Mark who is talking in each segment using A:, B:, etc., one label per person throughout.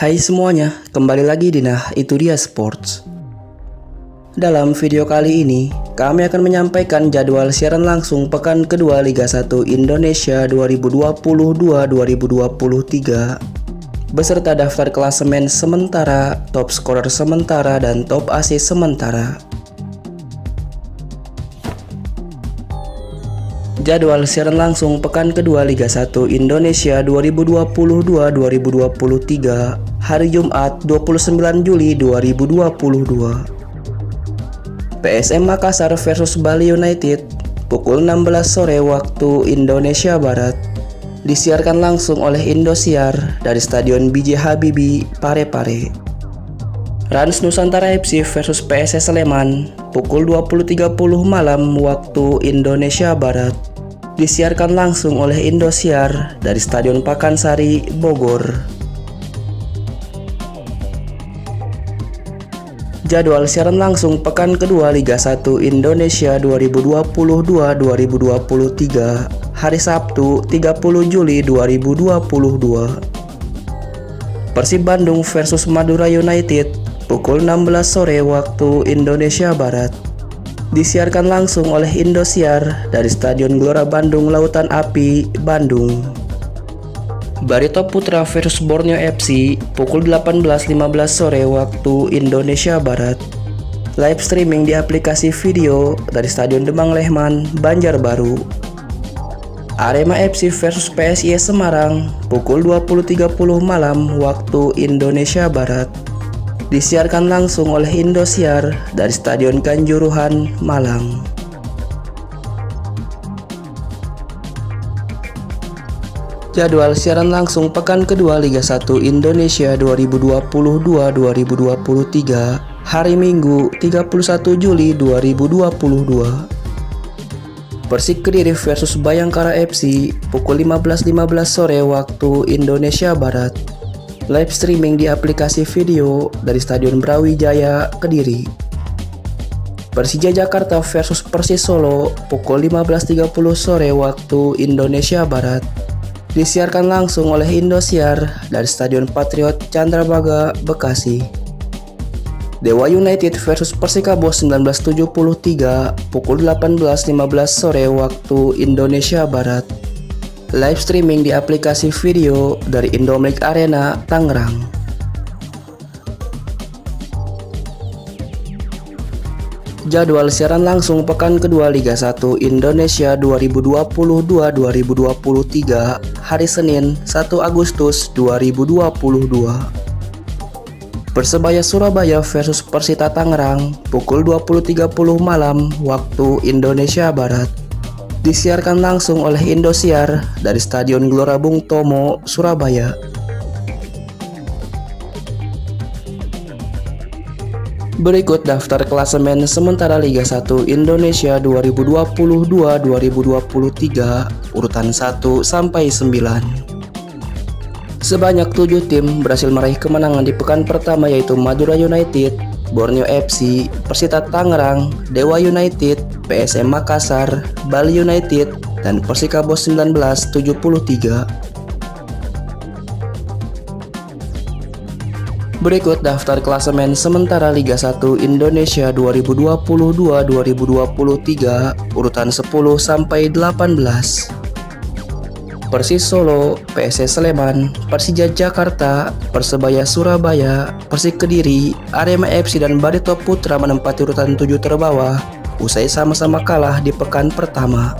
A: Hai semuanya, kembali lagi di Nah Itu Dia Sports. Dalam video kali ini, kami akan menyampaikan jadwal siaran langsung pekan kedua Liga 1 Indonesia 2022-2023 beserta daftar klasemen sementara, top scorer sementara, dan top asis sementara. Jadwal siaran langsung pekan kedua Liga 1 Indonesia 2022-2023 hari Jumat 29 Juli 2022. PSM Makassar versus Bali United pukul 16 sore waktu Indonesia Barat disiarkan langsung oleh Indosiar dari Stadion BJ Habibie Parepare. Rans Nusantara FC versus PSS Sleman pukul 20.30 malam waktu Indonesia Barat disiarkan langsung oleh Indosiar dari Stadion Pakansari, Bogor. Jadwal siaran langsung pekan kedua Liga 1 Indonesia 2022-2023 hari Sabtu 30 Juli 2022. Persib Bandung versus Madura United pukul 16 sore waktu Indonesia Barat disiarkan langsung oleh Indosiar dari Stadion Gelora Bandung Lautan Api, Bandung. Barito Putra versus Borneo FC pukul 18.15 sore waktu Indonesia Barat. Live streaming di aplikasi video dari Stadion Demang Lehman, Banjarbaru. Arema FC versus PSIS Semarang pukul 20.30 malam waktu Indonesia Barat disiarkan langsung oleh Indosiar dari Stadion Kanjuruhan, Malang. Jadwal siaran langsung pekan kedua Liga 1 Indonesia 2022-2023 hari Minggu 31 Juli 2022. Persik Kediri versus Bayangkara FC pukul 15.15 .15 sore waktu Indonesia Barat live streaming di aplikasi video dari Stadion Brawijaya, Kediri. Persija Jakarta versus Persis Solo pukul 15.30 sore waktu Indonesia Barat. Disiarkan langsung oleh Indosiar dari Stadion Patriot Candrabaga, Bekasi. Dewa United versus Persikabo 1973 pukul 18.15 sore waktu Indonesia Barat live streaming di aplikasi video dari Indomilk Arena, Tangerang. Jadwal siaran langsung pekan kedua Liga 1 Indonesia 2022-2023 hari Senin 1 Agustus 2022. Persebaya Surabaya versus Persita Tangerang pukul 20.30 malam waktu Indonesia Barat disiarkan langsung oleh Indosiar dari Stadion Gelora Bung Tomo, Surabaya. Berikut daftar klasemen sementara Liga 1 Indonesia 2022-2023 urutan 1 sampai 9. Sebanyak 7 tim berhasil meraih kemenangan di pekan pertama yaitu Madura United, Borneo FC, Persita Tangerang, Dewa United, PSM Makassar, Bali United, dan Persikabo 1973. Berikut daftar klasemen sementara Liga 1 Indonesia 2022-2023 urutan 10 sampai 18. Persis Solo, PSS Sleman, Persija Jakarta, Persebaya Surabaya, Persik Kediri, Arema FC dan Barito Putra menempati urutan 7 terbawah usai sama-sama kalah di pekan pertama.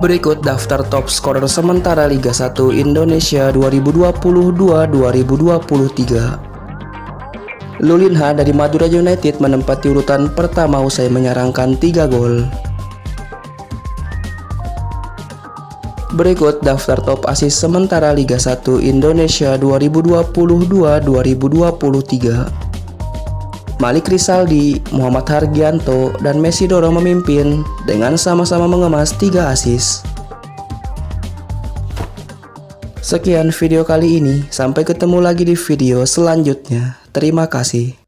A: Berikut daftar top scorer sementara Liga 1 Indonesia 2022-2023. Lulinha dari Madura United menempati urutan pertama usai menyarangkan 3 gol. Berikut daftar top asis sementara Liga 1 Indonesia 2022-2023. Malik Risaldi, Muhammad Hargianto, dan Messi Doro memimpin dengan sama-sama mengemas 3 asis. Sekian video kali ini, sampai ketemu lagi di video selanjutnya. Terima kasih.